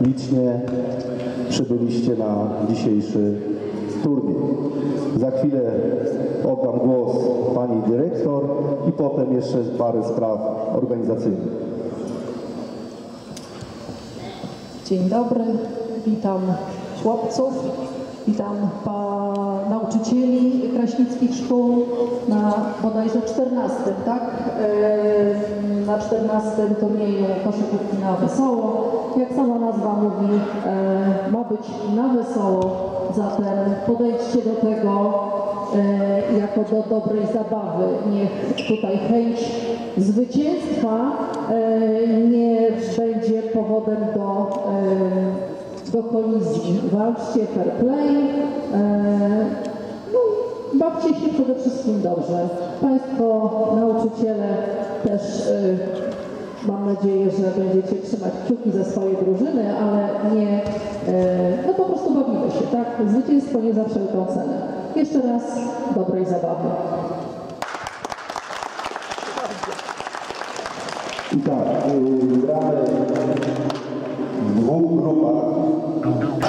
licznie przybyliście na dzisiejszy turniej. Za chwilę oddam głos pani dyrektor i potem jeszcze parę spraw organizacyjnych. Dzień dobry, witam chłopców, witam pa, nauczycieli kraśnickich szkół na bodajże 14, tak? Na 14 turnieju koszykówki na wesoło. Jak sama nazwa mówi, ma być na wesoło, zatem podejdźcie do tego jako do dobrej zabawy. Niech tutaj chęć zwycięstwa nie będzie powodem do, do kolizji. Walczcie fair play. Bawcie się przede wszystkim dobrze. Państwo, nauczyciele też e, mam nadzieję, że będziecie trzymać kciuki za swoje drużyny, ale nie, e, no po prostu bawimy się, tak? Zwycięstwo nie za wszelką cenę. Jeszcze raz dobrej zabawy. I tak, y, gramy w dwóch grupach.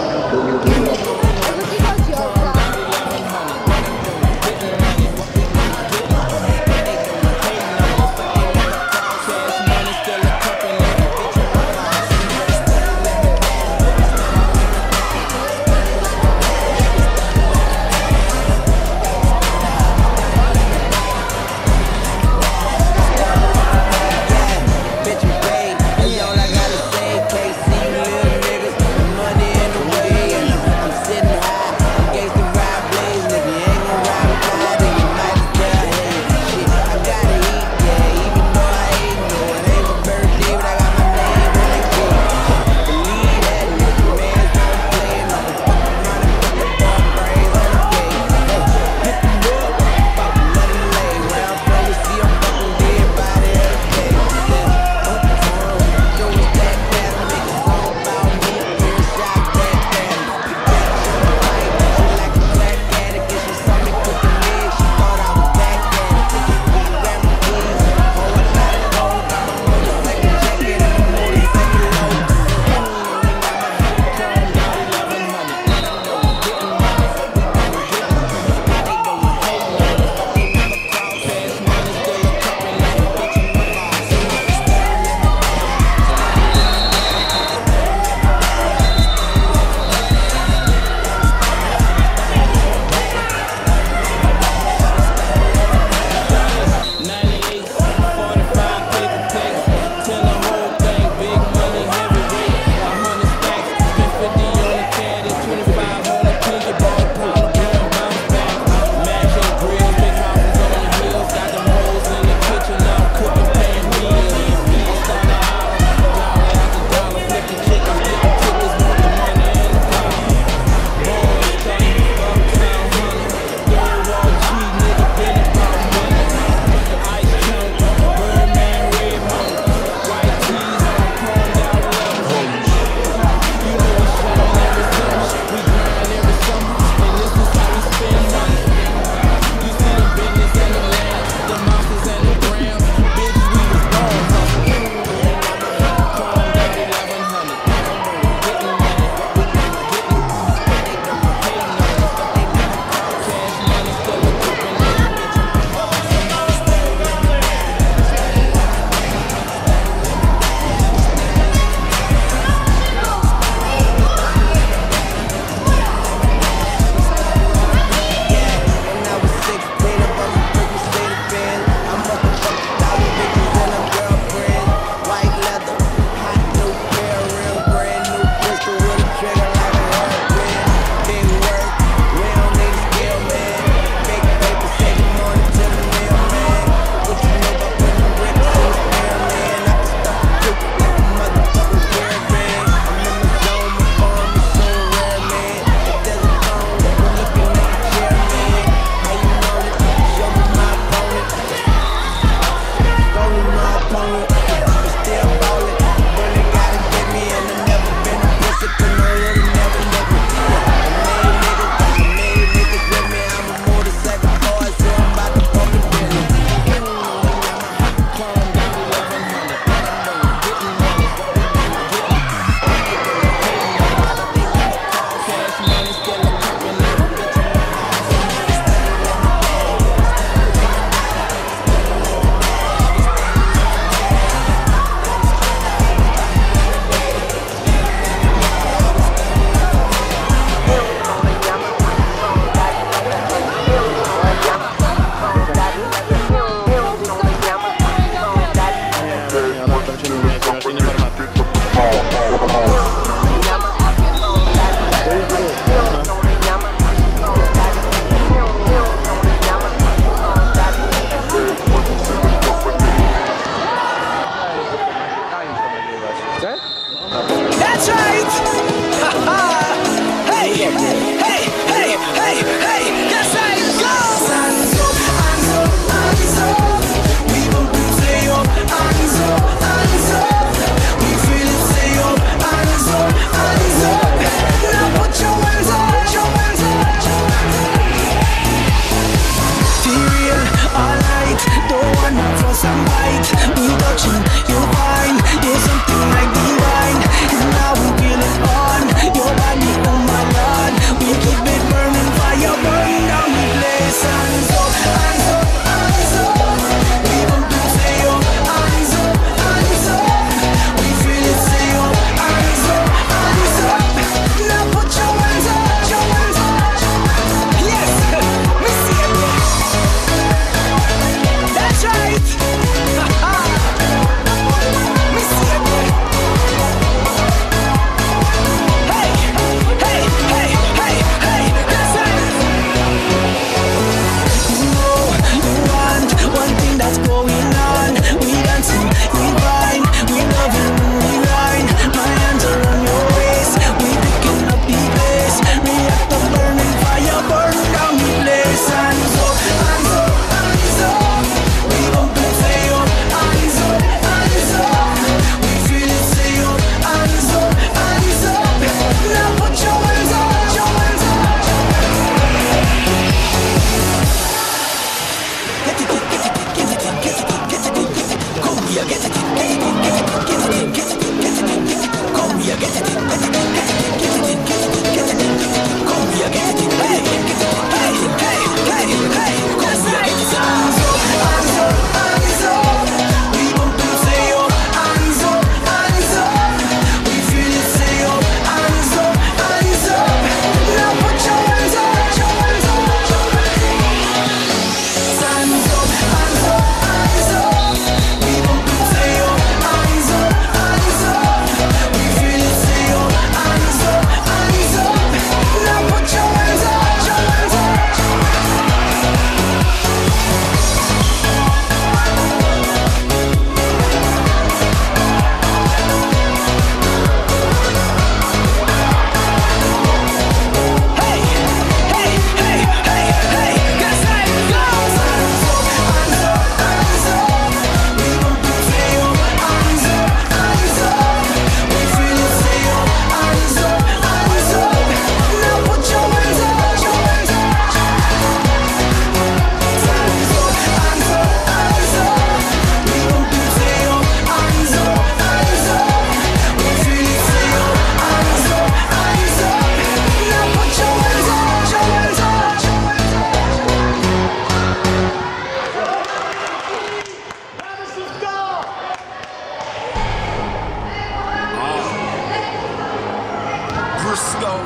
Briscoe,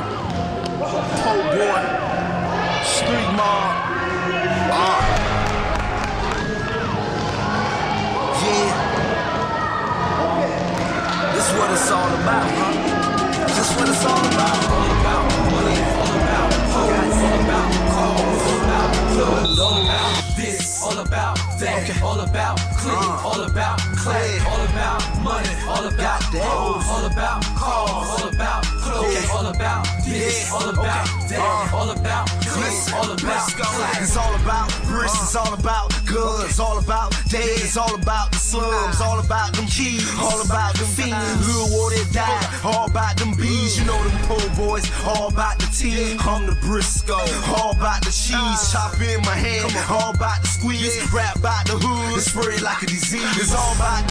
Poe Boy, Street Mob. Ah. Yeah. This what it's all about, huh? This what it's all about. All about, money. all about, all about, all about, all about, this, all about that, all about, click, uh. all about, clay. It's all about bricks, it's all about guns, all about days, it's all about the slums, all about them keys, all about them fiends. Little war that died, all about them bees. You know them poor boys, all about the tea. I'm the Briscoe, all about the cheese. Chop in my hand, all about the squeeze. Rap about the hood, spread like a disease. It's all about